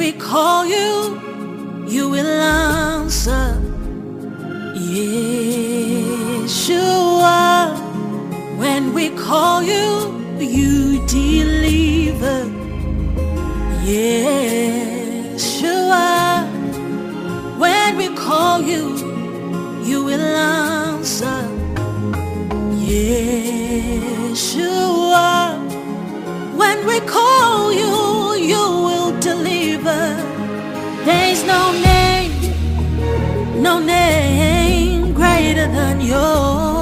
we call you, you will answer. Yeshua, when we call you, you deliver. Yeshua, when we call you, There's no name, no name greater than yours.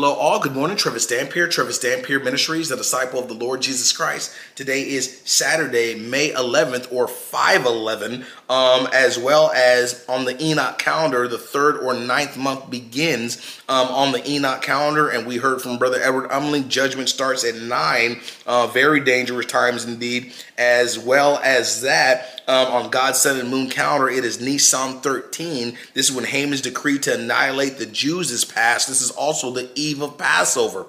Hello, all. Good morning. Trevis Dampier, Trevis Dampier Ministries, the disciple of the Lord Jesus Christ. Today is Saturday, May 11th, or 511, um, as well as on the Enoch calendar, the third or ninth month begins um, on the Enoch calendar. And we heard from Brother Edward Umling, judgment starts at 9. Uh, very dangerous times indeed. As well as that, um, on God's sun and moon calendar, it is Nisan 13. This is when Haman's decree to annihilate the Jews is passed. This is also the eve of Passover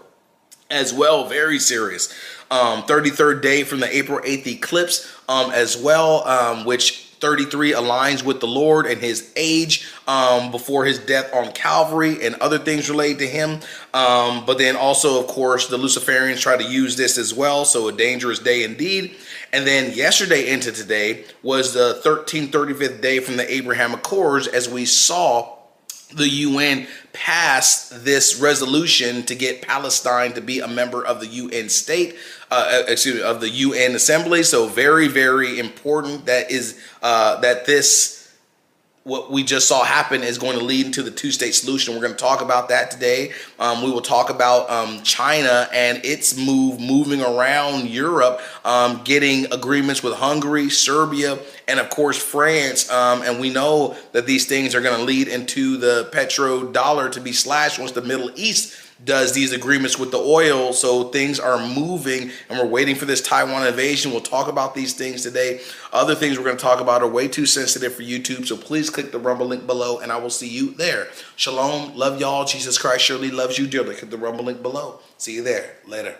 as well. Very serious. Um, 33rd day from the April 8th eclipse um, as well, um, which 33 aligns with the Lord and his age um, before his death on Calvary and other things related to him. Um, but then also, of course, the Luciferians try to use this as well. So a dangerous day indeed. And then yesterday into today was the 1335th day from the Abraham Accords as we saw the UN passed this resolution to get Palestine to be a member of the UN state, uh, uh excuse me, of the UN Assembly. So very, very important that is uh, that this what we just saw happen is going to lead into the two-state solution. We're going to talk about that today. Um, we will talk about um, China and its move moving around Europe, um, getting agreements with Hungary, Serbia, and of course France. Um, and we know that these things are going to lead into the petrodollar to be slashed once the Middle East does these agreements with the oil. So things are moving and we're waiting for this Taiwan invasion. We'll talk about these things today. Other things we're going to talk about are way too sensitive for YouTube. So please click the Rumble link below and I will see you there. Shalom. Love y'all. Jesus Christ surely loves you dearly. Click the Rumble link below. See you there. Later.